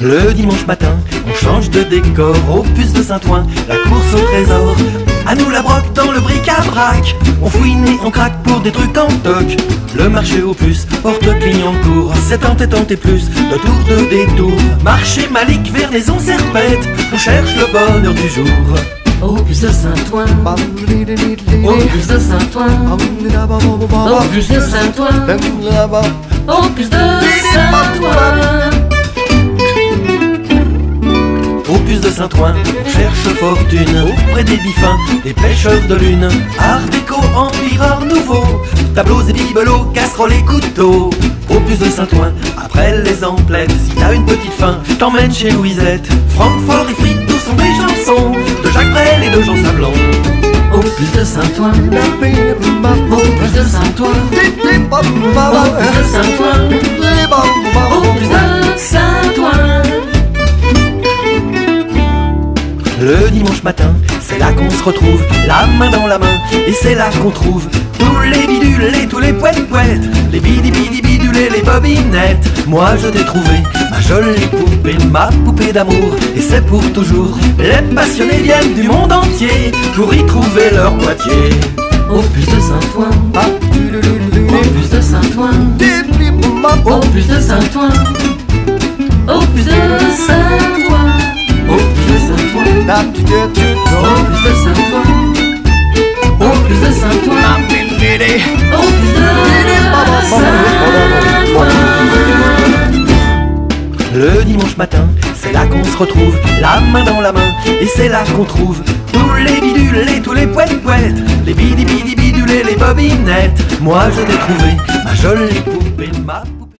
Le dimanche matin, on change de décor au puce de Saint-Ouen, la course au trésor. À nous la broque dans le bric-à-brac. On fouine et on craque pour des trucs en toc. Le marché aux puces porte Clignancourt. C'est tant et plus de tour de détour. Marché Malik, Vernaison, Serpette. On cherche le bonheur du jour. Au puce de Saint-Ouen, au puce de Saint-Ouen, au puce de Saint-Ouen, au puce de Saint-Ouen. Saint-Ouen, cherche fortune auprès des bifins, des pêcheurs de lune. Art déco, empire, art nouveau, tableaux et bibelots, casseroles et couteaux. Au puce de Saint-Ouen, après les emplettes, si t'as une petite faim, t'emmènes chez Louisette. Francfort et frites, tout sont des chansons de Jacques Brel et de Jean Sablon. Au puce de Saint-Ouen, au puce de Saint-Ouen, au puce de Saint-Ouen, au puce de Le dimanche matin, c'est là qu'on se retrouve, la main dans la main, et c'est là qu'on trouve tous les bidules et tous les poètes poètes, les bidi bidi bidules et les bobinettes. Moi je t'ai trouvé, ma jolie poupée, ma poupée d'amour, et c'est pour toujours. Les passionnés viennent du monde entier pour y trouver leur moitié. Au puce de Saint-Ouen, au puce de Saint-Ouen, au puce de Saint-Ouen, au puce de Saint-Ouen, Le dimanche matin, c'est là qu'on se retrouve, la main dans la main, et c'est là qu'on trouve tous les bidules et tous les poètes poètes, les bidi bidi bidules et les bobinettes. Moi je t'ai trouvé, ma jolie poupée, ma poupée.